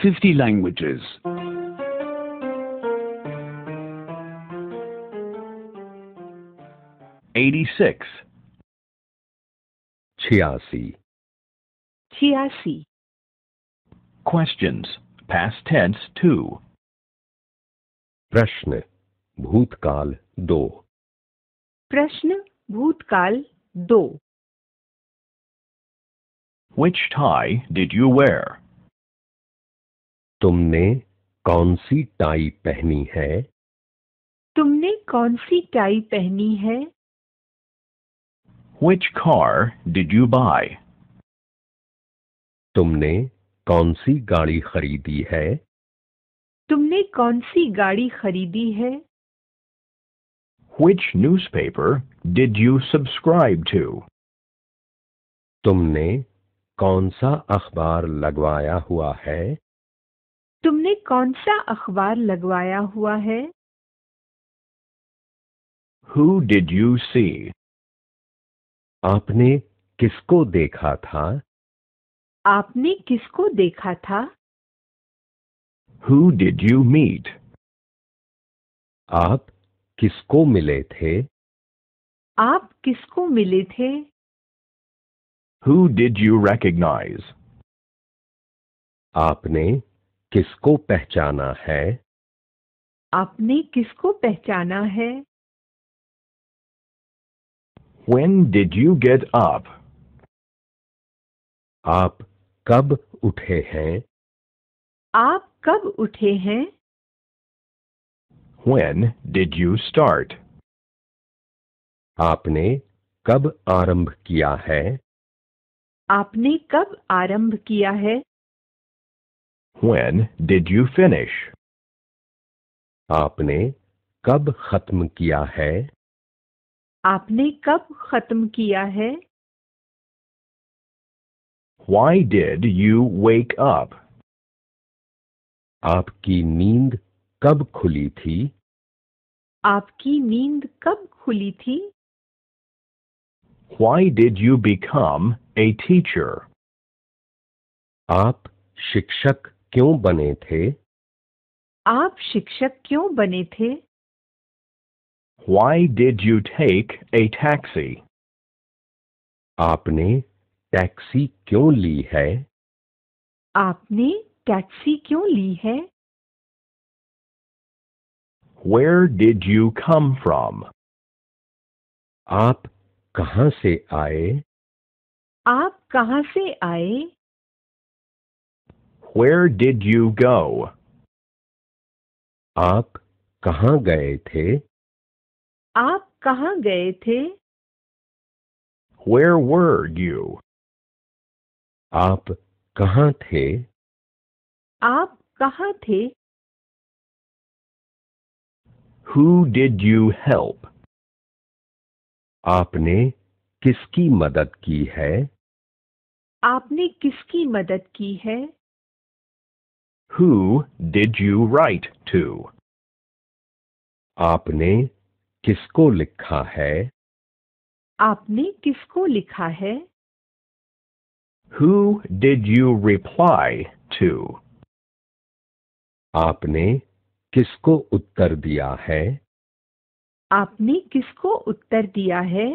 50 languages. 86. छियासी छियासी Questions. Past tense 2. प्रश्न भूतकाल दो प्रश्न भूतकाल दो Which tie did you wear? तुमने कौन सी टाई पहनी है? तुमने कौन सी टाई पहनी है? Which car did you buy? तुमने कौन सी गाड़ी खरीदी है? तुमने कौन सी गाड़ी खरीदी है? Which newspaper did you subscribe to? तुमने कौन सा अखबार लगवाया हुआ है? तुमने कौन सा अखबार लगवाया हुआ है Who did you see? आपने किसको देखा था आपने किसको देखा था Who did you meet? आप किसको मिले थे आप किसको मिले थे Who did you recognize? आपने किसको पहचाना है? आपने किसको पहचाना है? When did you get up? आप कब उठे हैं? आप कब उठे हैं? When did you start? आपने कब आरंभ किया है? आपने कब आरंभ किया है? When did you finish? आपने कब खत्म किया है आपने कब खत्म किया है Why did you wake up? आपकी नींद कब खुली थी आपकी नींद कब खुली थी Why did you become a teacher? आप शिक्षक क्यों बने थे? आप शिक्षक क्यों बने थे? Why did you take a taxi? आपने टैक्सी क्यों ली है? आपने टैक्सी क्यों ली है? Where did you come from? आप कहाँ से आए? आप कहाँ से आए? Where did you go? आप कहाँ गए थे आप कहाँ गए थे Where were you? आप कहाँ थे आप कहाँ थे Who did you help? आपने किसकी मदद की है आपने किसकी मदद की है Who did you write to? आपने किसको लिखा है आपने किसको लिखा है Who did you reply to? आपने किसको उत्तर दिया है आपने किसको उत्तर दिया है